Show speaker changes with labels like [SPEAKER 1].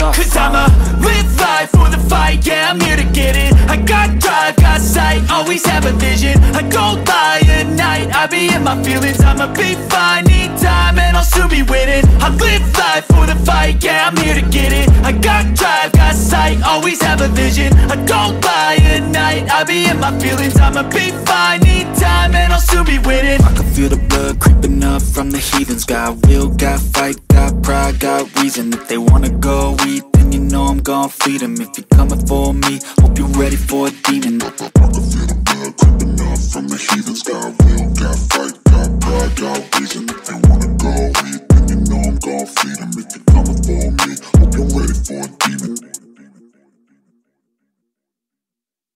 [SPEAKER 1] Cause I'ma live
[SPEAKER 2] life for the fight, yeah, I'm here to get it. I got drive, got sight, always have a vision. I don't lie at night, I be in my feelings. I'ma be fine, need time, and I'll soon be winning. I live life for the fight, yeah, I'm here to get it. I got drive, got sight, always have a vision. I don't lie at night, I be in my feelings. I'ma be fine, need time, and I'll soon be winning.
[SPEAKER 1] I can feel the blood creeping up from the heathens. Got will, got fight, got pride, got reason. If they wanna go eat, then you know I'm gon' feed them If you're coming for me, hope you're ready for a demon.
[SPEAKER 3] I can feel the blood creeping up from the heathens. Got